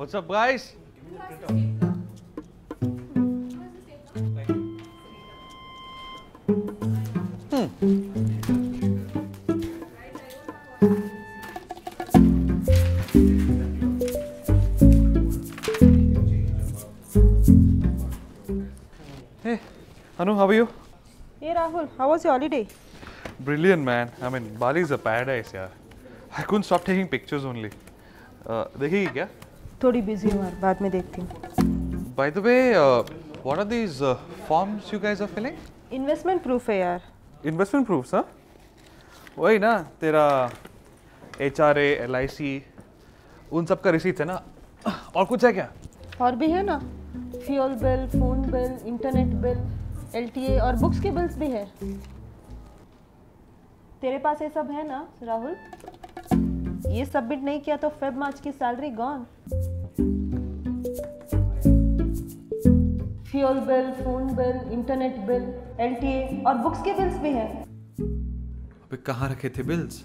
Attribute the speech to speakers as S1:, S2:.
S1: What's up, guys? Hey, Anu, how are you?
S2: Hey Rahul, how was your holiday?
S1: Brilliant, man. I mean, Bali is a paradise, yeah. I couldn't stop taking pictures only. Uh, देखेगी क्या?
S2: थोड़ी busy हूँ यार बाद में देखती हूँ।
S1: By the way, uh, what are these uh, forms you guys are filling?
S2: Investment proof है यार।
S1: Investment proofs, huh? वही ना तेरा H R L I C उन सब का रिसीट है ना? और कुछ है क्या?
S2: और भी है ना? Fuel bill phone bill internet bill L और बुक्स के बिल्स भी है। तेरे पास ये सब है ना राहुल? ये सबमिट नहीं किया तो फेब मार्च की salary gone fuel bill phone bill internet bill L और बुक्स के बिल्स भी हैं।
S1: अबे कहाँ रखे थे बिल्स